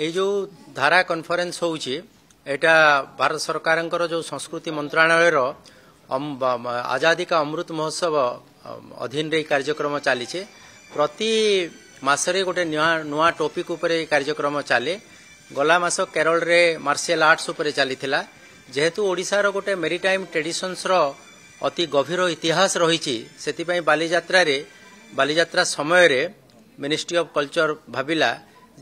ଏଇ ଯେଉଁ ଧାରା କନଫରେନ୍ସ ହେଉଛି ଏଇଟା ଭାରତ ସରକାରଙ୍କର ଯେଉଁ ସଂସ୍କୃତି ମନ୍ତ୍ରଣାଳୟର ଆଜାଦିକା ଅମୃତ ମହୋତ୍ସବ ଅଧୀନରେ ଏହି କାର୍ଯ୍ୟକ୍ରମ ଚାଲିଛି ପ୍ରତି ମାସରେ ଗୋଟିଏ ନୂଆ ଟପିକ୍ ଉପରେ ଏହି କାର୍ଯ୍ୟକ୍ରମ ଚାଲେ ଗଲା ମାସ କେରଳରେ ମାର୍ଶିଆଲ ଆର୍ଟସ୍ ଉପରେ ଚାଲିଥିଲା ଯେହେତୁ ଓଡ଼ିଶାର ଗୋଟିଏ ମେରିଟାଇମ୍ ଟ୍ରେଡିସନ୍ସର ଅତି ଗଭୀର ଇତିହାସ ରହିଛି ସେଥିପାଇଁ ବାଲିଯାତ୍ରାରେ ବାଲିଯାତ୍ରା ସମୟରେ ମିନିଷ୍ଟ୍ରି ଅଫ୍ କଲଚର ଭାବିଲା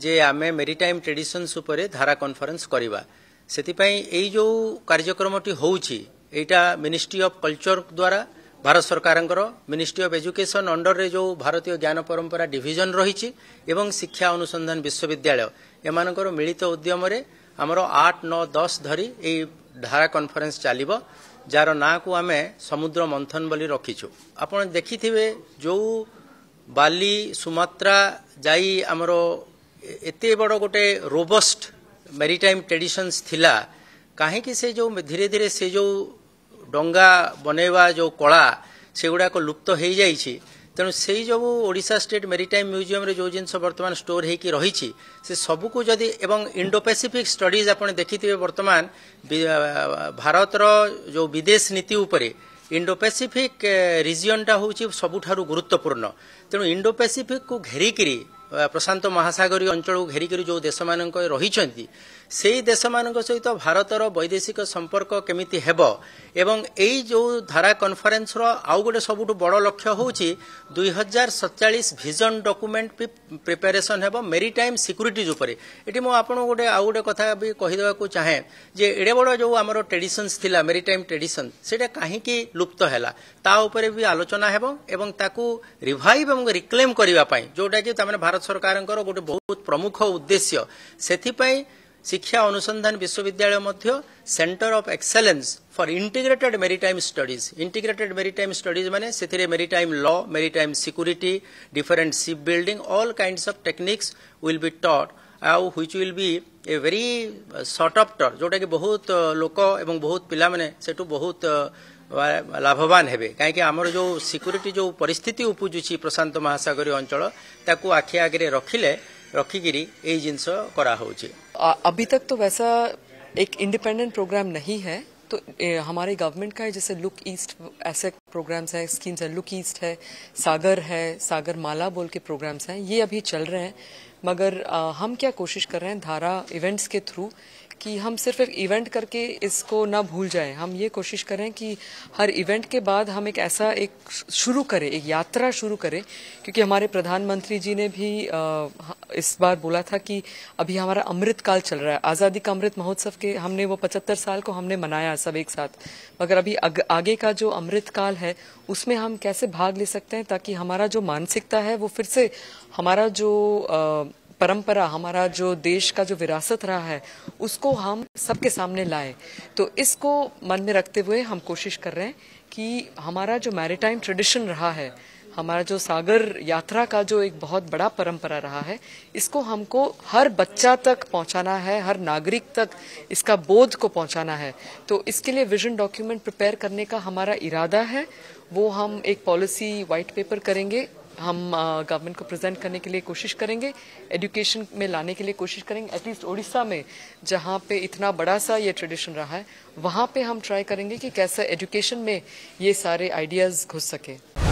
যে ଆମେ ମେରିଟାଇମ୍ ଟ୍ରେଡିସନ୍ସ ଉପରେ ଧାରା କନଫରେନ୍ସ କରିବା ସେଥିପାଇଁ ଏଇ ଯେଉଁ କାର୍ଯ୍ୟକ୍ରମଟି ହେଉଛି ଏଇଟା ମିନିଷ୍ଟ୍ରି ଅଫ୍ କଲଚର ଦ୍ୱାରା ଭାରତ ସରକାରଙ୍କର ମିନିଷ୍ଟ୍ରି ଅଫ୍ ଏଜୁକେସନ୍ ଅଣ୍ଡରରେ ଯେଉଁ ଭାରତୀୟ ଜ୍ଞାନ ପରମ୍ପରା ଡିଭିଜନ୍ ରହିଛି ଏବଂ ଶିକ୍ଷା ଅନୁସନ୍ଧାନ ବିଶ୍ୱବିଦ୍ୟାଳୟ ଏମାନଙ୍କର ମିଳିତ ଉଦ୍ୟମରେ ଆମର ଆଠ ନଅ ଦଶ ଧରି ଏଇ ଧାରା କନଫରେନ୍ସ ଚାଲିବ ଯାହାର ନାଁକୁ ଆମେ ସମୁଦ୍ର ମନ୍ଥନ ବୋଲି ରଖିଛୁ ଆପଣ ଦେଖିଥିବେ ଯେଉଁ ବାଲି ସୁମାତ୍ରା ଯାଇ ଆମର ଏତେ ବଡ଼ ଗୋଟେ ରୋବଷ୍ଟ ମେରିଟାଇମ୍ ଟ୍ରେଡିସନ୍ସ ଥିଲା କାହିଁକି ସେ ଯେଉଁ ଧୀରେ ଧୀରେ ସେ ଯେଉଁ ଡଙ୍ଗା ବନେଇବା ଯେଉଁ କଳା ସେଗୁଡ଼ାକ ଲୁପ୍ତ ହୋଇଯାଇଛି ତେଣୁ ସେଇ ଯେଉଁ ଓଡ଼ିଶା ଷ୍ଟେଟ୍ ମେରିଟାଇମ୍ ମ୍ୟୁଜିୟମ୍ରେ ଯେଉଁ ଜିନିଷ ବର୍ତ୍ତମାନ ଷ୍ଟୋର୍ ହେଇକି ରହିଛି ସେ ସବୁକୁ ଯଦି ଏବଂ ଇଣ୍ଡୋ ପାସିଫିକ୍ ଷ୍ଟଡିଜ୍ ଆପଣ ଦେଖିଥିବେ ବର୍ତ୍ତମାନ ଭାରତର ଯେଉଁ ବିଦେଶ ନୀତି ଉପରେ ଇଣ୍ଡୋ ପାସିଫିକ୍ ରିଜିଅନ୍ଟା ହେଉଛି ସବୁଠାରୁ ଗୁରୁତ୍ୱପୂର୍ଣ୍ଣ ତେଣୁ ଇଣ୍ଡୋ ପାସିଫିକ୍କୁ ଘେରିକିରି ପ୍ରଶାନ୍ତ ମହାସାଗରୀୟ ଅଞ୍ଚଳକୁ ଘେରିକରି ଯେଉଁ ଦେଶମାନଙ୍କ ରହିଛନ୍ତି ସେହି ଦେଶମାନଙ୍କ ସହିତ ଭାରତର ବୈଦେଶିକ ସମ୍ପର୍କ କେମିତି ହେବ ଏବଂ ଏଇ ଯେଉଁ ଧାରା କନଫରେନ୍ସର ଆଉ ଗୋଟେ ସବୁଠୁ ବଡ଼ ଲକ୍ଷ୍ୟ ହେଉଛି ଦୁଇ ହଜାର ସତଚାଳିଶ ଭିଜନ ଡକ୍ୟୁମେଣ୍ଟ ବି ପ୍ରିପାରେସନ୍ ହେବ ମେରିଟାଇମ୍ ସିକ୍ୟୁରିଟିଜ୍ ଉପରେ ଏଠି ମୁଁ ଆପଣଙ୍କୁ ଗୋଟେ ଆଉ ଗୋଟେ କଥା ବି କହିଦେବାକୁ ଚାହେଁ ଯେ ଏଡ଼େ ବଡ଼ ଯେଉଁ ଆମର ଟ୍ରେଡିସନ୍ସ ଥିଲା ମେରିଟାଇମ୍ ଟ୍ରେଡିସନ୍ ସେଇଟା କାହିଁକି ଲୁପ୍ତ ହେଲା ତା ଉପରେ ବି ଆଲୋଚନା ହେବ ଏବଂ ତାକୁ ରିଭାଇଭ୍ ଏବଂ ରିକ୍ଲେମ୍ କରିବା ପାଇଁ ଯେଉଁଟାକି ତାମାନେ ଭାରତ ସରକାରଙ୍କର ଗୋଟେ ବହୁତ ପ୍ରମୁଖ ଉଦ୍ଦେଶ୍ୟ ସେଥିପାଇଁ শিক্ষা অনুসন্ধান বিশ্ববিদ্যালয় মধ্য centre of excellence for integrated maritime studies integrated maritime studies মানে সেথিরে maritime law maritime security different ship building all kinds of techniques will be taught ଆଉ which will be a very sought after ଯେଉଁଟାକି ବହୁତ ଲୋକ ଏବଂ ବହୁତ ପିଲାମାନେ ସେଠୁ ବହୁତ ଲାଭବାନ ହେବେ କାହିଁକି ଆମର ଯେଉଁ ସିକ୍ୟୁରିଟି ଯେଉଁ ପରିସ୍ଥିତି ଉପୁଜୁଛି ପ୍ରଶାନ୍ତ ମହାସାଗରୀୟ ଅଞ୍ଚଳ ତାକୁ ଆଖି ଆଗରେ ରଖିଲେ रखिकी करा जिनस कराऊे अभी तक तो वैसा एक इंडिपेंडेंट प्रोग्राम नहीं है तो हमारे गवर्नमेंट का है जैसे लुक ईस्ट ऐसे प्रोग्राम्स हैं स्कीम्स हैं लुक ईस्ट है सागर है सागर माला बोल के प्रोग्राम्स हैं ये अभी चल रहे हैं मगर आ, हम क्या कोशिश कर रहे हैं धारा इवेंट्स के थ्रू कि हम सिर्फ एक इवेंट करके इसको ना भूल जाएं हम ये कोशिश करें कि हर इवेंट के बाद हम एक ऐसा एक शुरू करें एक यात्रा शुरू करें क्योंकि हमारे प्रधानमंत्री जी ने भी इस बार बोला था कि अभी हमारा अमृत काल चल रहा है आज़ादी का अमृत महोत्सव के हमने वो पचहत्तर साल को हमने मनाया सब एक साथ मगर अभी अग, आगे का जो अमृत काल है उसमें हम कैसे भाग ले सकते हैं ताकि हमारा जो मानसिकता है वो फिर से हमारा जो आ, परंपरा हमारा जो देश का जो विरासत रहा है उसको हम सबके सामने लाए तो इसको मन में रखते हुए हम कोशिश कर रहे हैं कि हमारा जो मैरिटाइम ट्रेडिशन रहा है हमारा जो सागर यात्रा का जो एक बहुत बड़ा परंपरा रहा है इसको हमको हर बच्चा तक पहुंचाना है हर नागरिक तक इसका बोध को पहुंचाना है तो इसके लिए विजन डॉक्यूमेंट प्रिपेयर करने का हमारा इरादा है वो हम एक पॉलिसी वाइट पेपर करेंगे हम गवर्नमेंट को प्रेजेंट करने के लिए कोशिश करेंगे एजुकेशन में लाने के लिए कोशिश करेंगे एटलीस्ट उड़ीसा में जहाँ पे इतना बड़ा सा ये ट्रेडिशन रहा है वहाँ पे हम ट्राई करेंगे कि कैसे एजुकेशन में ये सारे आइडियाज़ घुस सके